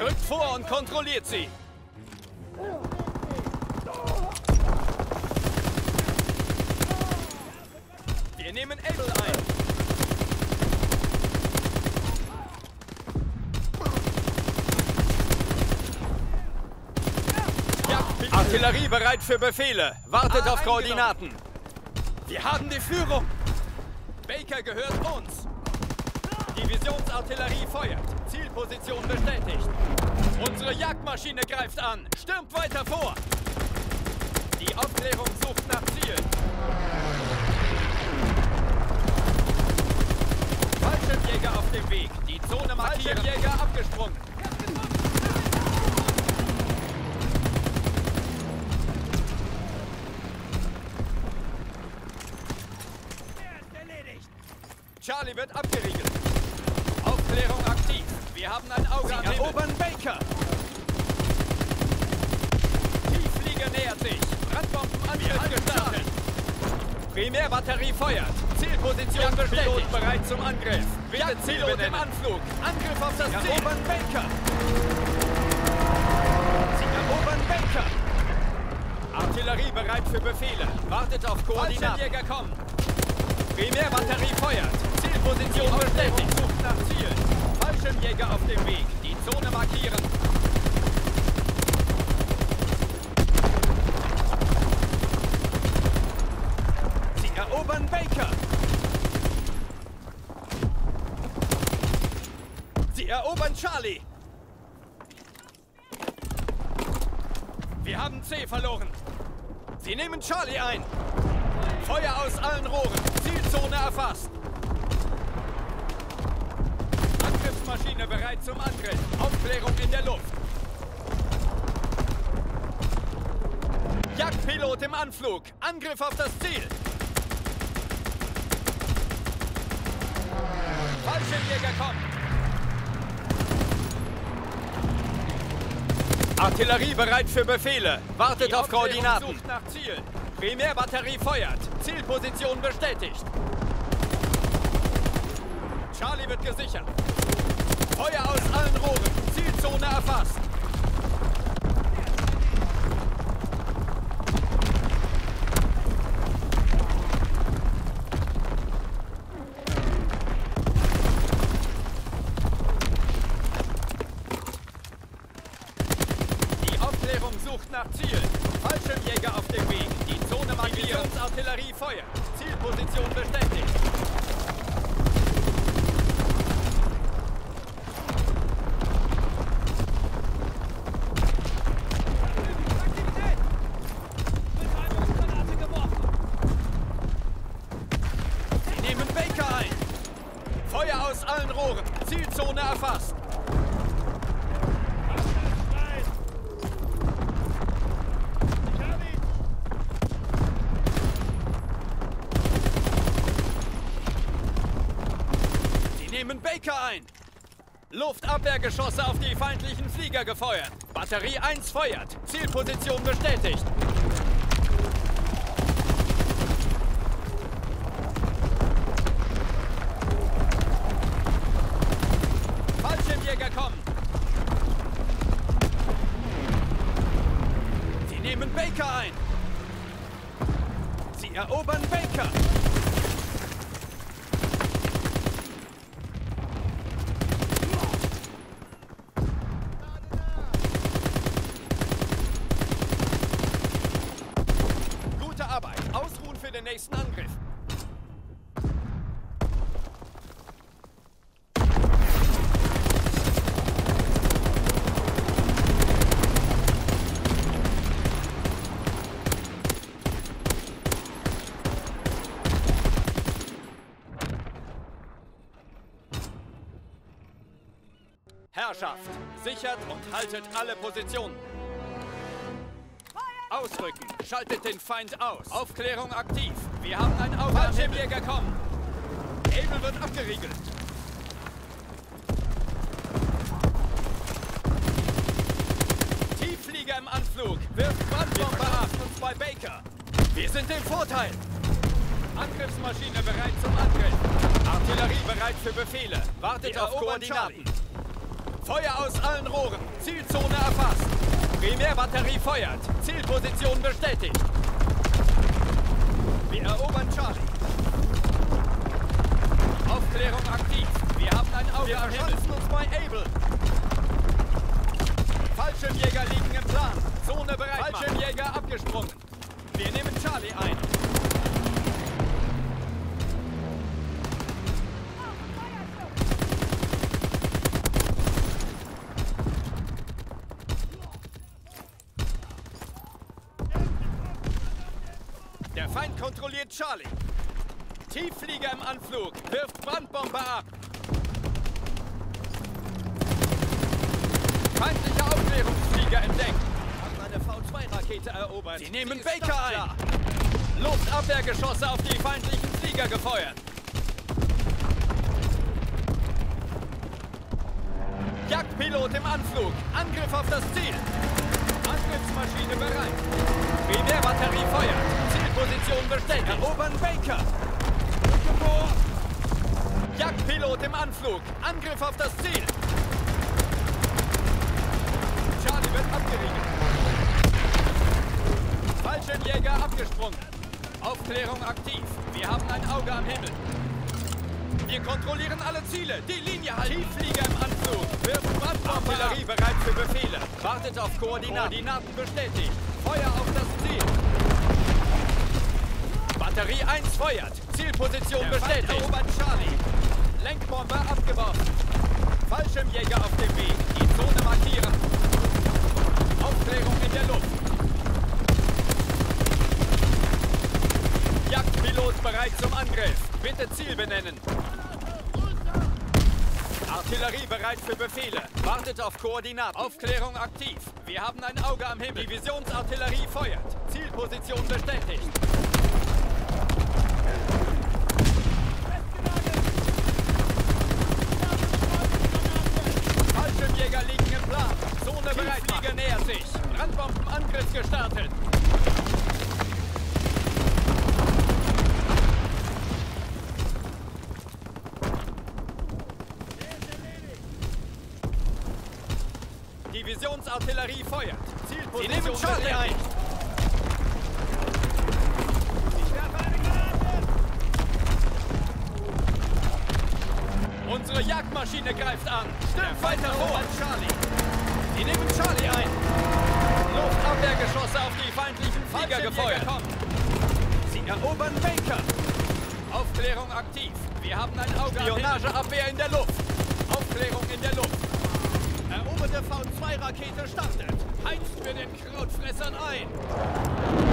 Rückt vor und kontrolliert sie. Wir nehmen Able ein. Artillerie bereit für Befehle. Wartet Ah, auf Koordinaten. Wir haben die Führung. Baker gehört uns. Divisionsartillerie feuert. Zielposition bestätigt. Unsere Jagdmaschine greift an. Stürmt weiter vor. Die Aufklärung sucht nach Zielen. Fallschirmjäger auf dem Weg. Die Zone markieren. Fallschirmjäger abgesprungen. Charlie wird abgeriegelt. Aufklärung aktiv. Wir haben ein Auge am Himmel. erobern Baker. Tiefflieger nähert sich. Brandbombenangriff gestartet. Primärbatterie feuert. Zielposition bestätigt. bereit zum Angriff. Bitte Zielpilot im Anflug. Angriff auf das Sie Ziel. erobern Baker. Sie erobern Baker. Artillerie bereit für Befehle. Wartet auf Koordinaten. Fallschirmjäger kommen. Primärbatterie feuert. Zielposition bestätigt. Fallschirmjäger auf dem Weg. Die Zone markieren. Sie erobern Baker. Sie erobern Charlie. Wir haben C verloren. Sie nehmen Charlie ein. Feuer aus allen Rohren. Zielzone erfasst. Angriffsmaschine bereit zum Angriff. Aufklärung in der Luft. Jagdpilot im Anflug. Angriff auf das Ziel. Fallschirmjäger kommt. Artillerie bereit für Befehle. Wartet Die auf Aufklärung Koordinaten. sucht nach Zielen. Primärbatterie feuert. Zielposition bestätigt. Charlie wird gesichert. Feuer aus allen Rohren. Zielzone erfasst. Die Aufklärung sucht nach Zielen. Fallschirmjäger auf dem Weg. Die Zone markiert. Artillerie feuert. Zielposition bestätigt. Sie nehmen Baker ein. Feuer aus allen Rohren. Zielzone erfasst. Sie nehmen Baker ein. Luftabwehrgeschosse auf die feindlichen Flieger gefeuert. Batterie 1 feuert. Zielposition bestätigt. Erobern Baker. Herrschaft, sichert und haltet alle Positionen. Ausrücken. Schaltet den Feind aus. Aufklärung aktiv. Wir haben ein Auge. Fallschirmjäger kommen. Able wird abgeriegelt. Tiefflieger im Anflug. Wirft Brandbombe ab. uns bei Baker. Wir sind im Vorteil. Angriffsmaschine bereit zum Angriff. Artillerie bereit für Befehle. Wartet auf Koordinaten. Feuer aus allen Rohren. Zielzone erfasst. Primärbatterie feuert. Zielposition bestätigt. Wir erobern Charlie. Aufklärung aktiv. Wir haben ein Auge Wir am Himmel. uns bei Able. Fallschirmjäger liegen im Plan. Zone bereit. Fallschirmjäger abgesprungen. Wir nehmen Charlie ein. Der Feind kontrolliert Charlie. Tiefflieger im Anflug. Wirft Brandbombe ab. Feindlicher Aufklärungsflieger entdeckt. Haben eine V2-Rakete erobert. Sie nehmen Baker ein. Luftabwehrgeschosse auf die feindlichen Flieger gefeuert. Jagdpilot im Anflug. Angriff auf das Ziel. Angriffsmaschine bereit. Primärbatterie feuert. Zielposition bestätigt. Erobern Baker. Rücke vor. Jagdpilot im Anflug. Angriff auf das Ziel. Charlie wird abgeriegelt. Fallschirmjäger abgesprungen. Aufklärung aktiv. Wir haben ein Auge am Himmel. Wir kontrollieren alle Ziele. Die Linie halten. Tiefflieger im Anflug. Brandbombe. Artillerie bereit für Befehle. Wartet auf Koordinaten. Koordinaten bestätigt. Feuer auf das Ziel. Batterie 1 feuert. Zielposition Der Feind bestätigt. erobert Charlie. Lenkbombe abgeworfen. Fallschirmjäger auf dem Weg. Die Zone markieren. Aufklärung in der Luft. Jagdpilot bereit zum Angriff. Bitte Ziel benennen. Artillerie bereit für Befehle. Wartet auf Koordinaten. Aufklärung aktiv. Wir haben ein Auge am Himmel. Divisionsartillerie feuert. Zielposition bestätigt. Fallschirmjäger liegen im Plan. Zone bereit. Flieger nähert sich. Brandbombenangriff gestartet. Divisionsartillerie feuert. Sie Zielposition nehmen Charlie bestätigt. ein. Jagdmaschine greift an. Stimmt weiter vor. Charlie. Sie nehmen Charlie ein. Luftabwehrgeschosse auf die feindlichen Flieger gefeuert. Sie erobern Baker. Aufklärung aktiv. Wir haben ein Auge. Spionageabwehr in der Luft. Aufklärung in der Luft. Eroberte V2-Rakete startet. Heizen wir den Krautfressern ein.